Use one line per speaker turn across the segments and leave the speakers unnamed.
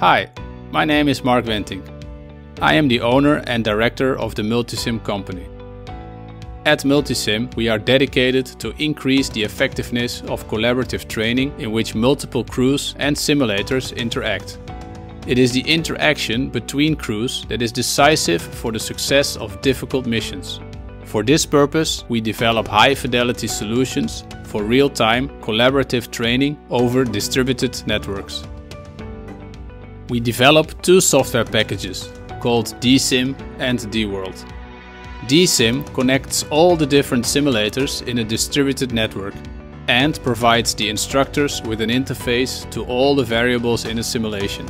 Hi, my name is Mark Wenting. I am the owner and director of the Multisim company. At Multisim, we are dedicated to increase the effectiveness of collaborative training in which multiple crews and simulators interact. It is the interaction between crews that is decisive for the success of difficult missions. For this purpose, we develop high fidelity solutions for real-time collaborative training over distributed networks. We develop two software packages called DSIM and DWorld. DSIM connects all the different simulators in a distributed network and provides the instructors with an interface to all the variables in a simulation.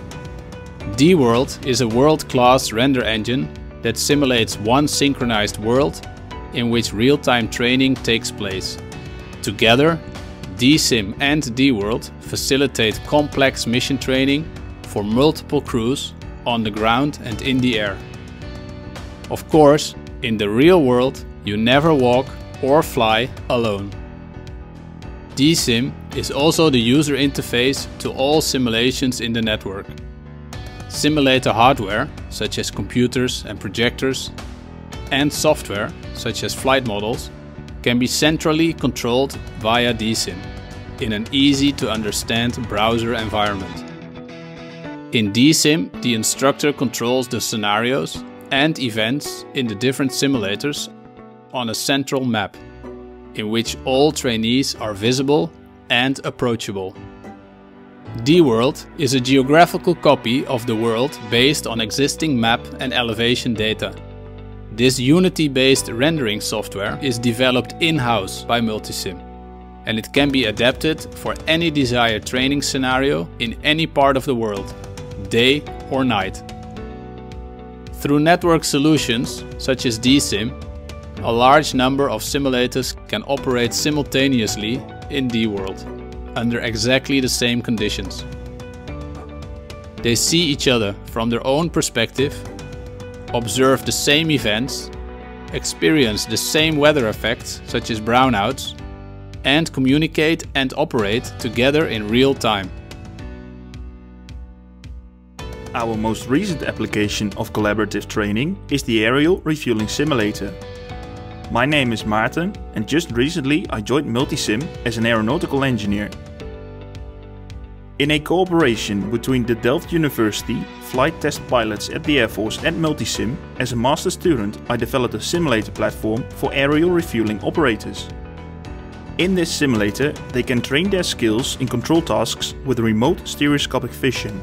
DWorld is a world-class render engine that simulates one synchronized world in which real-time training takes place. Together, DSIM and DWorld facilitate complex mission training for multiple crews on the ground and in the air. Of course, in the real world, you never walk or fly alone. DSIM is also the user interface to all simulations in the network. Simulator hardware, such as computers and projectors, and software, such as flight models, can be centrally controlled via DSIM in an easy to understand browser environment. In DSIM, the instructor controls the scenarios and events in the different simulators on a central map, in which all trainees are visible and approachable. DWorld is a geographical copy of the world based on existing map and elevation data. This Unity-based rendering software is developed in-house by Multisim and it can be adapted for any desired training scenario in any part of the world day or night. Through network solutions such as DSIM, a large number of simulators can operate simultaneously in DWorld under exactly the same conditions. They see each other from their own perspective, observe the same events, experience the same weather effects such as brownouts, and communicate and operate together in real time.
Our most recent application of collaborative training is the Aerial Refueling Simulator. My name is Maarten and just recently I joined Multisim as an aeronautical engineer. In a cooperation between the Delft University, flight test pilots at the Air Force and Multisim, as a master student I developed a simulator platform for aerial refueling operators. In this simulator, they can train their skills in control tasks with remote stereoscopic vision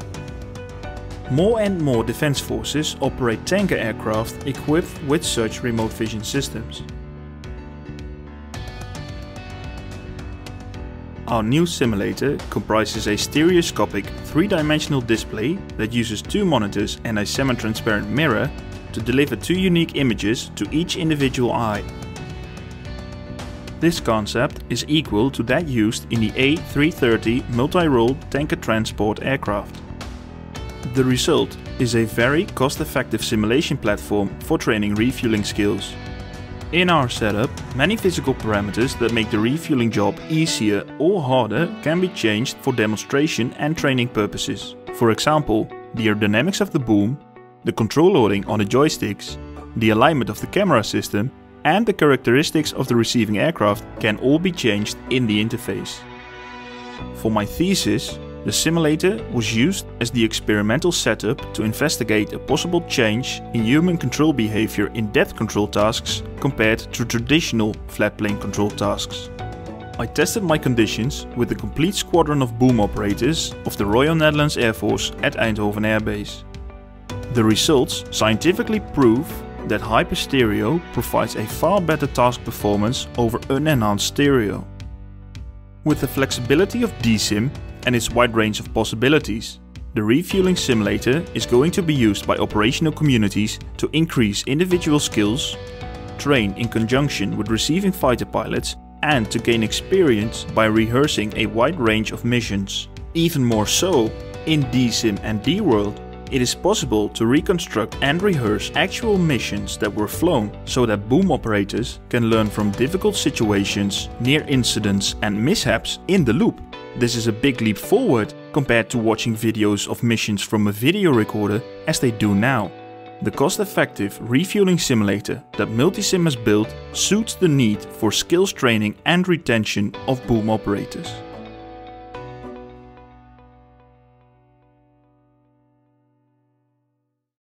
more and more defense forces operate tanker aircraft equipped with such remote vision systems. Our new simulator comprises a stereoscopic three-dimensional display that uses two monitors and a semi-transparent mirror to deliver two unique images to each individual eye. This concept is equal to that used in the A330 multi-role tanker transport aircraft. The result is a very cost-effective simulation platform for training refueling skills. In our setup, many physical parameters that make the refueling job easier or harder can be changed for demonstration and training purposes. For example, the aerodynamics of the boom, the control loading on the joysticks, the alignment of the camera system and the characteristics of the receiving aircraft can all be changed in the interface. For my thesis, the simulator was used as the experimental setup to investigate a possible change in human control behavior in depth control tasks compared to traditional flat plane control tasks. I tested my conditions with a complete squadron of boom operators of the Royal Netherlands Air Force at Eindhoven Air Base. The results scientifically prove that hyperstereo provides a far better task performance over unenhanced stereo. With the flexibility of DSIM, and its wide range of possibilities. The refueling simulator is going to be used by operational communities to increase individual skills, train in conjunction with receiving fighter pilots and to gain experience by rehearsing a wide range of missions. Even more so, in DSIM and DWorld, it is possible to reconstruct and rehearse actual missions that were flown so that boom operators can learn from difficult situations, near incidents and mishaps in the loop. This is a big leap forward compared to watching videos of missions from a video recorder as they do now. The cost-effective refueling simulator that Multisim has built suits the need for skills training and retention of boom operators.